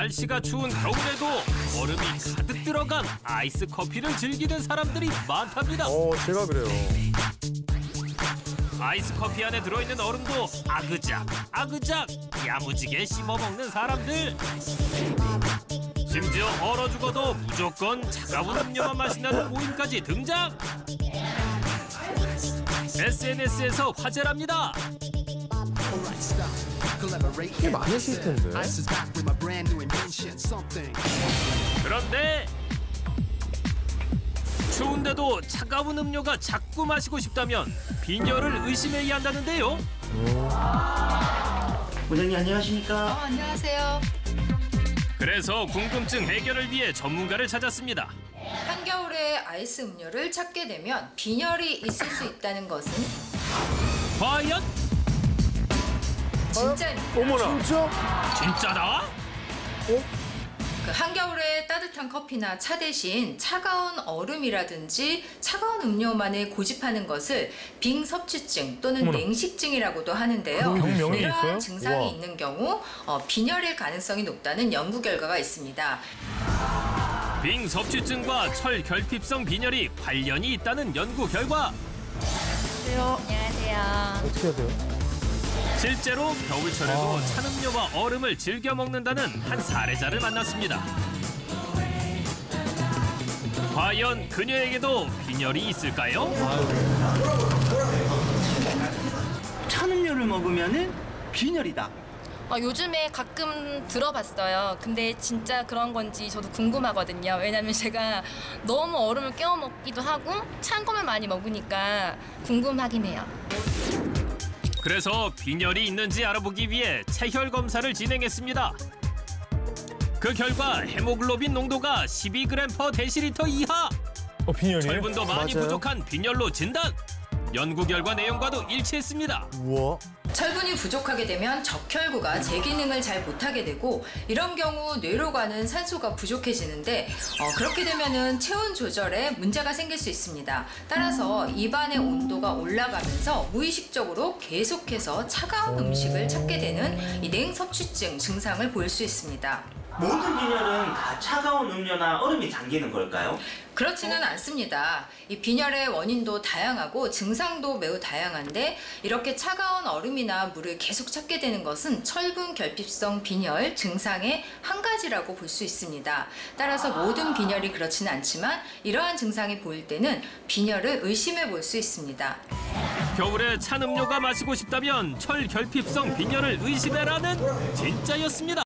날씨가 추운 겨울에도 얼음이 가득 들어간 아이스 커피를 즐기는 사람들이 많답니다. 어, 제가 그래요. 아이스 커피 안에 들어있는 얼음도 아그작 아그작 야무지게 씹어 먹는 사람들. 심지어 얼어 죽어도 무조건 차가운 음료만 마신다는 모임까지 등장. SNS에서 화제랍니다. 꽤 많으실 텐데. 그런데 추운데도 차가운 음료가 자꾸 마시고 싶다면 빈혈을 의심해야 한다는데요. 부장님 안녕하십니까? 어, 안녕하세요. 그래서 궁금증 해결을 위해 전문가를 찾았습니다. 한겨울에 아이스 음료를 찾게 되면 빈혈이 있을 수 있다는 것은 과연 진짜입니다. 어머나. 진짜? 진짜다? 그 한겨울에 따뜻한 커피나 차 대신 차가운 얼음이라든지 차가운 음료만을 고집하는 것을 빙섭취증 또는 어머나. 냉식증이라고 하는데요. 그런 병명이 이러한 있어요? 증상이 우와. 있는 경우 어, 빈혈일 가능성이 높다는 연구 결과가 있습니다. 빙 섭취증과 철 결핍성 빈혈이 관련이 있다는 연구 결과. 안녕하세요. 어떻게 해야 돼요? 실제로 겨울철에도 찬 음료와 얼음을 즐겨 먹는다는 한 사례자를 만났습니다. 과연 그녀에게도 빈혈이 있을까요? 찬 음료를 먹으면은 빈혈이다. 아, 요즘에 가끔 들어봤어요. 근데 진짜 그런 건지 저도 궁금하거든요. 왜냐면 제가 너무 얼음을 깨워 먹기도 하고 찬 거만 많이 먹으니까 궁금하긴 해요. 그래서 빈혈이 있는지 알아보기 위해 체혈 검사를 진행했습니다. 그 결과 헤모글로빈 농도가 12g per 데시리터 이하, 어, 빈혈이에요? 철분도 많이 맞아요? 부족한 빈혈로 진단. 연구 결과 내용과도 일치했습니다. 우와. 철분이 부족하게 되면 적혈구가 제 기능을 잘 못하게 되고 이런 경우 뇌로 가는 산소가 부족해지는데 어, 그렇게 되면은 체온 조절에 문제가 생길 수 있습니다. 따라서 입안의 온도가 올라가면서 무의식적으로 계속해서 차가운 음식을 찾게 되는 이 냉섭취증 증상을 보일 수 있습니다. 모든 빈혈은 다차 가운 음료나 얼음이 당기는 걸까요? 그렇지는 않습니다. 이 빈혈의 원인도 다양하고 증상도 매우 다양한데 이렇게 차가운 얼음이나 물을 계속 찾게 되는 것은 철분 결핍성 빈혈 증상의 한 가지라고 볼 수 있습니다. 따라서 모든 빈혈이 그렇지는 않지만 이러한 증상이 보일 때는 빈혈을 의심해 볼 수 있습니다. 겨울에 찬 음료가 마시고 싶다면 철 결핍성 빈혈을 의심해라는 진짜였습니다.